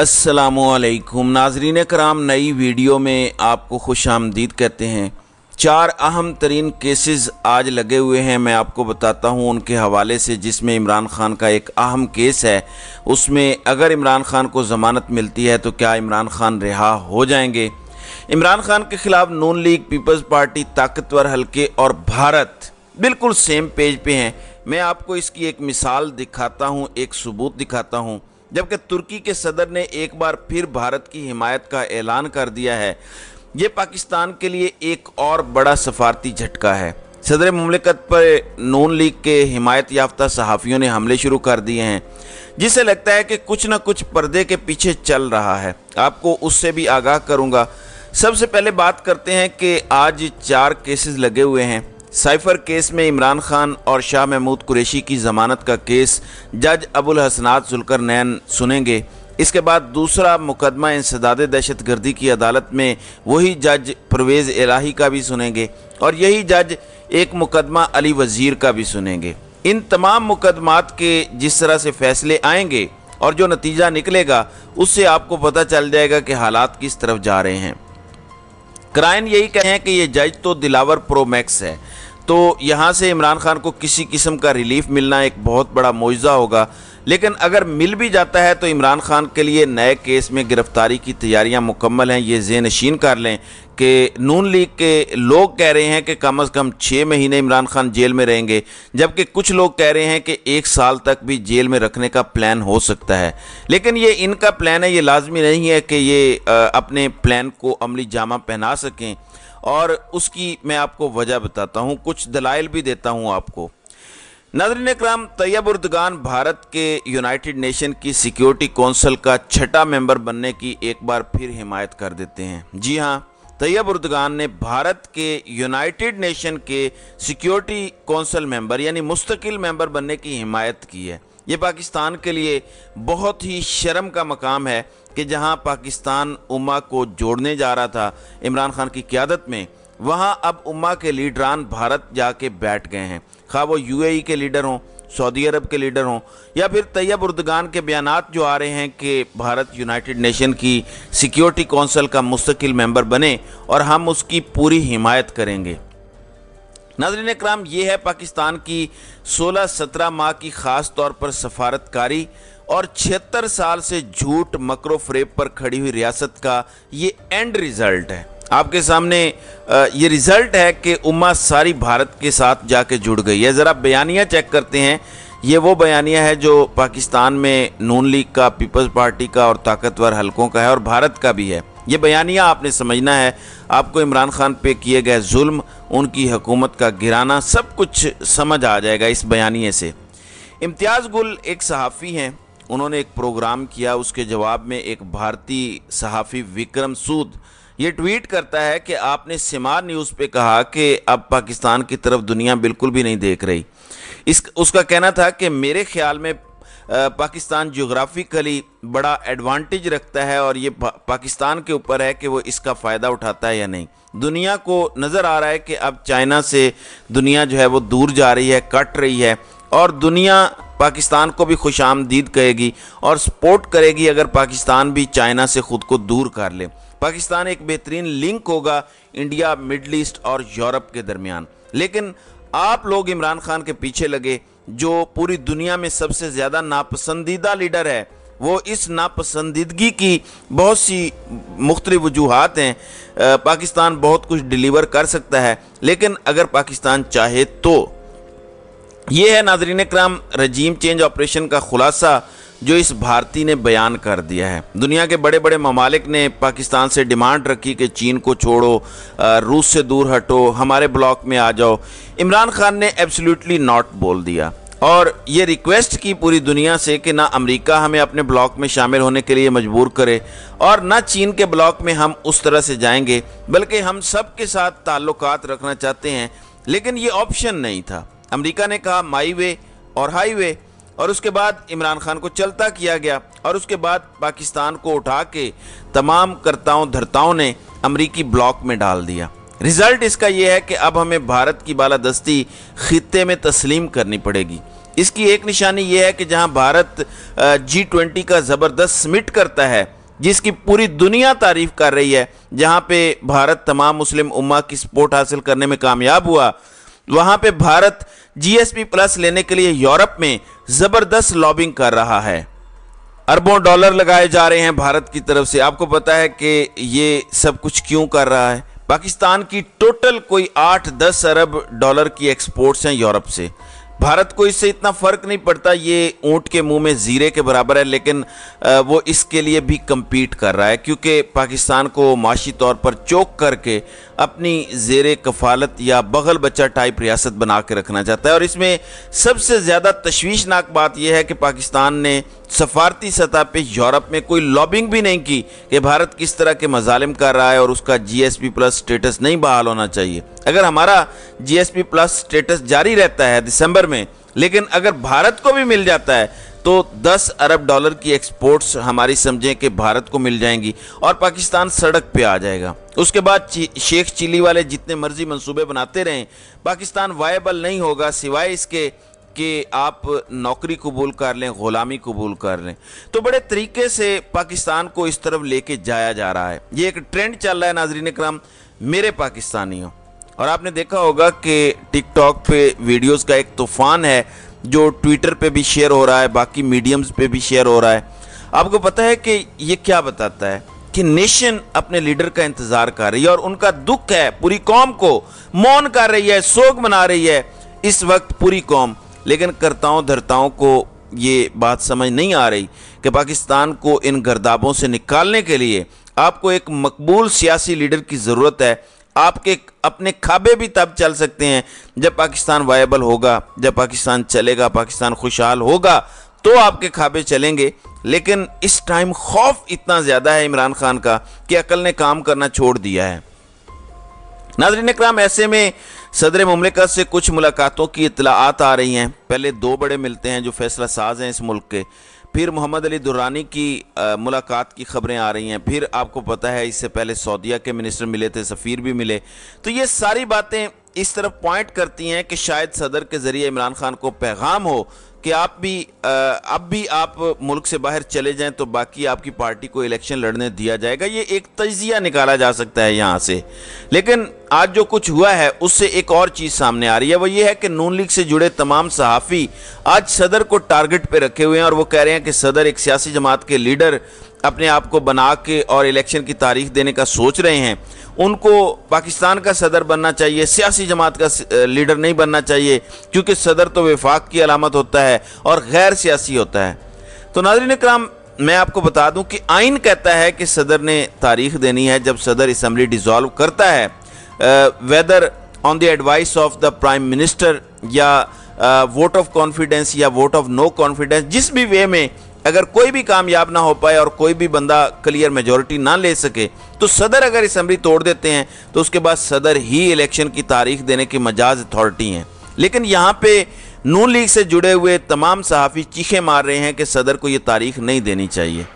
असलकुम नाजरीन कराम, नई वीडियो में आपको खुश आमदीद कहते हैं। चार अहम तरीन केसेस आज लगे हुए हैं। मैं आपको बताता हूँ उनके हवाले से, जिसमें इमरान खान का एक अहम केस है। उसमें अगर इमरान खान को ज़मानत मिलती है तो क्या इमरान खान रिहा हो जाएँगे? इमरान खान के खिलाफ नून लीग, पीपल्स पार्टी, ताकतवर हल्के और भारत बिल्कुल सेम पेज पे हैं। मैं आपको इसकी एक मिसाल दिखाता हूँ, एक सबूत दिखाता हूँ। जबकि तुर्की के सदर ने एक बार फिर भारत की हिमायत का ऐलान कर दिया है। ये पाकिस्तान के लिए एक और बड़ा सफारती झटका है। सदर ममलिकत पर नून लीग के हिमायत याफ्ता सहाफ़ियों ने हमले शुरू कर दिए हैं जिससे लगता है कि कुछ ना कुछ पर्दे के पीछे चल रहा है। आपको उससे भी आगाह करूँगा। सबसे पहले बात करते हैं कि आज चार केसेस लगे हुए हैं। साइफर केस में इमरान खान और शाह महमूद कुरेशी की ज़मानत का केस जज अबुल हसनात जुलकर नैन सुनेंगे। इसके बाद दूसरा मुकदमा इंसदाद दहशत गर्दी की अदालत में, वही जज परवेज़ इलाही का भी सुनेंगे और यही जज एक मुकदमा अली वज़ीर का भी सुनेंगे। इन तमाम मुकदमात के जिस तरह से फैसले आएँगे और जो नतीजा निकलेगा, उससे आपको पता चल जाएगा कि हालात किस तरफ़ जा रहे हैं। क्राइन यही कहें कि ये जज तो दिलावर प्रो मैक्स है। तो यहाँ से इमरान खान को किसी किस्म का रिलीफ मिलना एक बहुत बड़ा मुआवजा होगा। लेकिन अगर मिल भी जाता है तो इमरान खान के लिए नए केस में गिरफ्तारी की तैयारियाँ मुकम्मल हैं। ये जे नशीन कर लें कि नून लीग के लोग कह रहे हैं कि कम अज़ कम छः महीने इमरान खान जेल में रहेंगे, जबकि कुछ लोग कह रहे हैं कि एक साल तक भी जेल में रखने का प्लान हो सकता है। लेकिन ये इनका प्लान है, ये लाजमी नहीं है कि ये अपने प्लान को अमली जामा पहना सकें। और उसकी मैं आपको वजह बताता हूँ, कुछ दलाइल भी देता हूँ आपको। नजरिन कराम तैयब उर्दगान भारत के यूनाइटेड नेशन की सिक्योरिटी कौंसिल का छठा मेंबर बनने की एक बार फिर हिमायत कर देते हैं। जी हाँ तैयब उर्दगान ने भारत के यूनाइटेड नेशन के सिक्योरिटी कौंसिल मेंबर, यानी मुस्तकिल मेंबर बनने की हिमायत की है। ये पाकिस्तान के लिए बहुत ही शर्म का मकाम है कि जहाँ पाकिस्तान उमा को जोड़ने जा रहा था, इमरान खान की क्यादत में, वहाँ अब उम्मा के लीडरान भारत जाके बैठ गए हैं। खा वो यूएई के लीडर हों, सऊदी अरब के लीडर हों, या फिर तैयब उर्दगान के बयान जो आ रहे हैं कि भारत यूनाइटेड नेशन की सिक्योरिटी कौंसिल का मुस्तकिल मेंबर बने और हम उसकी पूरी हिमायत करेंगे। नाजरीन कराम ये है पाकिस्तान की 16-17 माह की ख़ास तौर पर सफारतकारी और छिहत्तर साल से झूठ मकरो फ्रेब पर खड़ी हुई रियासत का ये एंड रिज़ल्ट है। आपके सामने ये रिज़ल्ट है कि उमा सारी भारत के साथ जाके जुड़ गई है। ज़रा बयानिया चेक करते हैं। ये वो बयानिया है जो पाकिस्तान में नून लीग का, पीपल्स पार्टी का और ताकतवर हलकों का है और भारत का भी है। ये बयानिया आपने समझना है। आपको इमरान खान पे किए गए जुल्म, उनकी हुकूमत का गिराना सब कुछ समझ आ जाएगा इस बयानिए से। इम्तियाज़ गुल एक सहाफ़ी हैं। उन्होंने एक प्रोग्राम किया, उसके जवाब में एक भारतीय सहाफ़ी विक्रम सूद, ये ट्वीट करता है कि आपने सिमार न्यूज़ पे कहा कि अब पाकिस्तान की तरफ़ दुनिया बिल्कुल भी नहीं देख रही। इस, उसका कहना था कि मेरे ख्याल में पाकिस्तान जोग्राफिकली बड़ा एडवांटेज रखता है और ये पाकिस्तान के ऊपर है कि वो इसका फ़ायदा उठाता है या नहीं। दुनिया को नज़र आ रहा है कि अब चाइना से दुनिया जो है वो दूर जा रही है, कट रही है और दुनिया पाकिस्तान को भी खुश आमदीद कहेगी और सपोर्ट करेगी अगर पाकिस्तान भी चाइना से ख़ुद को दूर कर ले। पाकिस्तान एक बेहतरीन लिंक होगा इंडिया, मिडल ईस्ट और यूरोप के दरमियान। लेकिन आप लोग इमरान खान के पीछे लगे, जो पूरी दुनिया में सबसे ज़्यादा नापसंदीदा लीडर है, वो इस नापसंदीदगी की बहुत सी मुख्तलि वजूहत हैं। पाकिस्तान बहुत कुछ डिलीवर कर सकता है, लेकिन अगर पाकिस्तान चाहे तो। ये है नाजरीन कराम रजीम चेंज ऑपरेशन का खुलासा जो इस भारती ने बयान कर दिया है। दुनिया के बड़े बड़े ममालिक ने पाकिस्तान से डिमांड रखी कि चीन को छोड़ो रूस से दूर हटो, हमारे ब्लॉक में आ जाओ। इमरान खान ने एब्सोल्युटली नॉट बोल दिया। और ये रिक्वेस्ट की पूरी दुनिया से कि ना अमेरिका हमें अपने ब्लॉक में शामिल होने के लिए मजबूर करे और ना चीन के ब्लॉक में हम उस तरह से जाएँगे, बल्कि हम सब के साथ ताल्लुकात रखना चाहते हैं। लेकिन ये ऑप्शन नहीं था। अमेरिका ने कहा माई वे और हाई वे और उसके बाद इमरान खान को चलता किया गया और उसके बाद पाकिस्तान को उठा के तमाम करताओं, धरताओं ने अमरीकी ब्लॉक में डाल दिया। रिज़ल्ट इसका यह है कि अब हमें भारत की बालादस्ती खत्े में तस्लीम करनी पड़ेगी। इसकी एक निशानी यह है कि जहाँ भारत जी ट्वेंटी का ज़बरदस्त समिट करता है, जिसकी पूरी दुनिया तारीफ़ कर रही है, जहाँ पे भारत तमाम मुस्लिम उम्मा की सपोर्ट हासिल करने में कामयाब हुआ वहाँ पे भारत जीएसपी प्लस लेने के लिए यूरोप में ज़बरदस्त लॉबिंग कर रहा है। अरबों डॉलर लगाए जा रहे हैं भारत की तरफ़ से। आपको पता है कि ये सब कुछ क्यों कर रहा है? पाकिस्तान की टोटल कोई आठ दस अरब डॉलर की एक्सपोर्ट्स हैं यूरोप से। भारत को इससे इतना फ़र्क नहीं पड़ता, ये ऊँट के मुँह में ज़ीरे के बराबर है, लेकिन वो इसके लिए भी कम्पीट कर रहा है, क्योंकि पाकिस्तान को माशी तौर पर चौक करके अपनी जेर कफालत या बगल बच्चा टाइप रियासत बना के रखना चाहता है। और इसमें सबसे ज़्यादा तशवीशनाक बात यह है कि पाकिस्तान ने सफारती सतह पे यूरोप में कोई लॉबिंग भी नहीं की कि भारत किस तरह के मजालिम कर रहा है और उसका जीएसपी प्लस स्टेटस नहीं बहाल होना चाहिए। अगर हमारा जीएसपी प्लस स्टेटस जारी रहता है दिसंबर में। लेकिन अगर भारत को भी मिल जाता है तो 10 अरब डॉलर की एक्सपोर्ट्स हमारी समझें कि भारत को मिल जाएँगी और पाकिस्तान सड़क पे आ जाएगा। उसके बाद शेख चिली वाले जितने मर्ज़ी मंसूबे बनाते रहें, पाकिस्तान वायबल नहीं होगा सिवाय इसके कि आप नौकरी कबूल कर लें, ग़ुलामी कबूल कर लें। तो बड़े तरीके से पाकिस्तान को इस तरफ़ लेके जाया जा रहा है। ये एक ट्रेंड चल रहा है, नाजरीन कराम मेरे पाकिस्तानियों। और आपने देखा होगा कि टिकटॉक पे वीडियोस का एक तूफ़ान है, जो ट्विटर पे भी शेयर हो रहा है, बाकी मीडियम्स पे भी शेयर हो रहा है। आपको पता है कि ये क्या बताता है? कि नेशन अपने लीडर का इंतज़ार कर रही है और उनका दुख है, पूरी कौम को मौन कर रही है सोग मना रही है। इस वक्त पूरी कौम, लेकिन करताओं धरताओं को ये बात समझ नहीं आ रही कि पाकिस्तान को इन गर्दाबों से निकालने के लिए आपको एक मकबूल सियासी लीडर की ज़रूरत है। आपके अपने खाबे भी तब चल सकते हैं जब पाकिस्तान वायबल होगा, जब पाकिस्तान चलेगा, पाकिस्तान खुशहाल होगा तो आपके खाबे चलेंगे। लेकिन इस टाइम खौफ इतना ज़्यादा है इमरान खान का कि अकल ने काम करना छोड़ दिया है। नाजरीन कराम ऐसे में सदर ममलिकत से कुछ मुलाकातों की इतलात आ रही हैं। पहले दो बड़े मिलते हैं जो फैसला साज हैं इस मुल्क के। फिर मोहम्मद अली दुरानी की आ, मुलाकात की खबरें आ रही हैं। फिर आपको पता है इससे पहले सऊदिया के मिनिस्टर मिले थे सफ़ीर भी मिले। तो ये सारी बातें इस तरफ़ पॉइंट करती हैं कि शायद सदर के ज़रिए इमरान खान को पैगाम हो। कि आप भी अब भी आप मुल्क से बाहर चले जाएँ तो बाकी आपकी पार्टी को इलेक्शन लड़ने दिया जाएगा। ये एक तजिया निकाला जा सकता है यहाँ से। लेकिन आज जो कुछ हुआ है, उससे एक और चीज़ सामने आ रही है। वो ये है कि नून लीग से जुड़े तमाम सहाफ़ी आज सदर को टारगेट पे रखे हुए हैं और वो कह रहे हैं कि सदर एक सियासी जमात के लीडर अपने आप को बना के और इलेक्शन की तारीख देने का सोच रहे हैं। उनको पाकिस्तान का सदर बनना चाहिए, सियासी जमात का लीडर नहीं बनना चाहिए, क्योंकि सदर तो विफाक की अलामत होता है और गैर सियासी होता है। तो नाजरीन कराम मैं आपको बता दूँ कि आइन कहता है कि सदर ने तारीख देनी है जब सदर इसम्बली डिज़ोल्व करता है। Whether on the advice of the prime minister या वोट ऑफ़ कॉन्फिडेंस या वोट ऑफ़ नो कॉन्फिडेंस जिस भी वे में अगर कोई भी कामयाब ना हो पाए और कोई भी बंदा क्लियर मेजोरिटी ना ले सके तो सदर अगर असम्बली तोड़ देते हैं तो उसके बाद सदर ही इलेक्शन की तारीख देने की मजाज अथॉरिटी हैं। लेकिन यहाँ पे नून लीग से जुड़े हुए तमाम सहाफ़ी चीखे मार रहे हैं कि सदर को ये तारीख नहीं देनी चाहिए।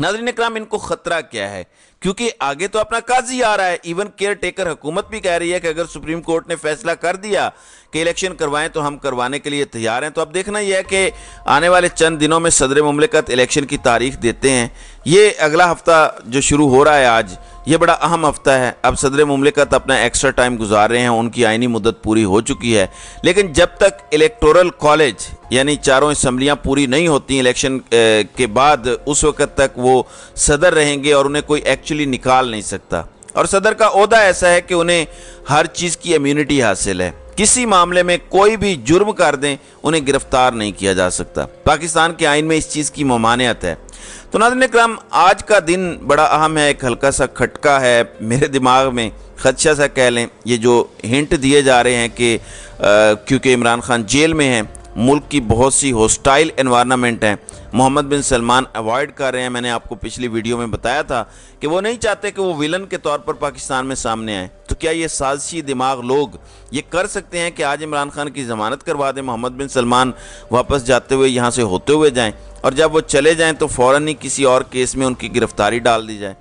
नाजरीन कराम इनको ख़तरा क्या है? क्योंकि आगे तो अपना काजी आ रहा है। इवन केयर टेकर हुकूमत भी कह रही है कि अगर सुप्रीम कोर्ट ने फैसला कर दिया कि इलेक्शन करवाएँ तो हम करवाने के लिए तैयार हैं। तो अब देखना यह है कि आने वाले चंद दिनों में सदर ममलिकत इलेक्शन की तारीख देते हैं। ये अगला हफ़्ता जो शुरू हो रहा है आज, ये बड़ा अहम हफ़्ता है। अब सदर ममलिकत अपना एक्स्ट्रा टाइम गुजार रहे हैं, उनकी आइनी मुद्दत पूरी हो चुकी है। लेकिन जब तक इलेक्टोरल कॉलेज यानी चारों असम्बलियाँ पूरी नहीं होती इलेक्शन के बाद, उस वक्त तक वो सदर रहेंगे और उन्हें कोई एक्चुअली निकाल नहीं सकता। और सदर का अहदा ऐसा है कि उन्हें हर चीज़ की इम्यूनिटी हासिल है। किसी मामले में कोई भी जुर्म कर दें, उन्हें गिरफ़्तार नहीं किया जा सकता। पाकिस्तान के आइन में इस चीज़ की ममानियत है। तो नाजन क्रम आज का दिन बड़ा अहम है, एक हल्का सा खटका है, मेरे दिमाग में खदशा सा कह लें, ये जो हिंट दिए जा रहे हैं कि क्योंकि इमरान खान जेल में है मुल्क की बहुत सी हॉस्टाइल इन्वायरमेंट है। मोहम्मद बिन सलमान अवॉइड कर रहे हैं। मैंने आपको पिछली वीडियो में बताया था कि वो नहीं चाहते कि वो विलन के तौर पर पाकिस्तान में सामने आए। तो क्या ये साजिशी दिमाग लोग ये कर सकते हैं कि आज इमरान खान की ज़मानत करवा दें, मोहम्मद बिन सलमान वापस जाते हुए यहाँ से होते हुए जाएँ और जब वो चले जाएँ तो फ़ौर ही किसी और केस में उनकी गिरफ्तारी डाल दी जाए।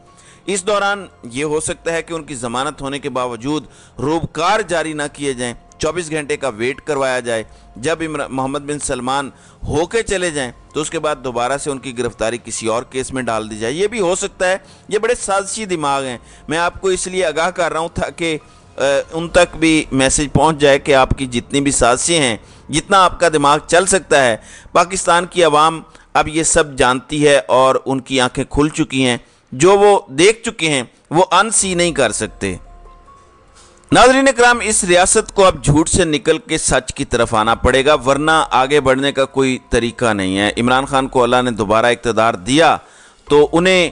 इस दौरान ये हो सकता है कि उनकी ज़मानत होने के बावजूद रोबकार जारी ना किए जाएँ। 24 घंटे का वेट करवाया जाए। जब मोहम्मद बिन सलमान होके चले जाएँ तो उसके बाद दोबारा से उनकी गिरफ्तारी किसी और केस में डाल दी जाए। ये भी हो सकता है, ये बड़े साजिशी दिमाग हैं। मैं आपको इसलिए आगाह कर रहा हूँ ताकि उन तक भी मैसेज पहुँच जाए कि आपकी जितनी भी साजिशें हैं, जितना आपका दिमाग चल सकता है। पाकिस्तान की आवाम अब ये सब जानती है और उनकी आँखें खुल चुकी हैं। जो वो देख चुके हैं, वो अनसी नहीं कर सकते। नाजरीन कराम इस रियासत को अब झूठ से निकल के सच की तरफ़ आना पड़ेगा, वरना आगे बढ़ने का कोई तरीका नहीं है। इमरान खान को अल्लाह ने दोबारा इकतदार दिया तो उन्हें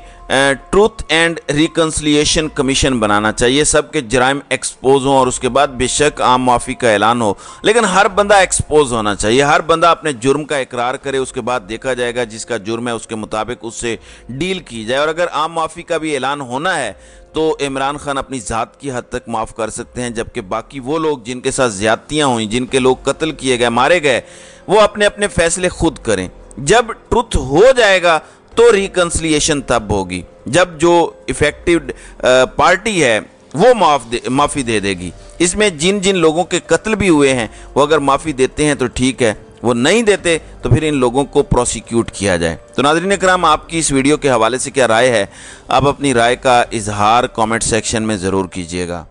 ट्रूथ एंड रिकन्सलिएशन कमीशन बनाना चाहिए। सबके जराइम एक्सपोज हों और उसके बाद बेशक आम माफ़ी का ऐलान हो, लेकिन हर बंदा एक्सपोज होना चाहिए। हर बंदा अपने जुर्म का इकरार करे, उसके बाद देखा जाएगा जिसका जुर्म है, उसके मुताबिक उससे डील की जाए। और अगर आम माफ़ी का भी ऐलान होना है तो इमरान खान अपनी ज़ात की हद तक माफ़ कर सकते हैं, जबकि बाकी वो लोग जिनके साथ ज़्यादतियाँ हुई, जिनके लोग कत्ल किए गए, मारे गए, वो अपने अपने फैसले खुद करें। जब ट्रुथ हो जाएगा तो रिकन्सलिएशन तब होगी। जब जो इफ़ेक्टिव पार्टी है, वो माफ़ दे, माफ़ी दे देगी। इसमें जिन जिन लोगों के कत्ल भी हुए हैं, वो अगर माफ़ी देते हैं तो ठीक है। वो नहीं देते तो फिर इन लोगों को प्रोसिक्यूट किया जाए। तो नाजरीन कराम आपकी इस वीडियो के हवाले से क्या राय है? आप अपनी राय का इजहार कमेंट सेक्शन में ज़रूर कीजिएगा।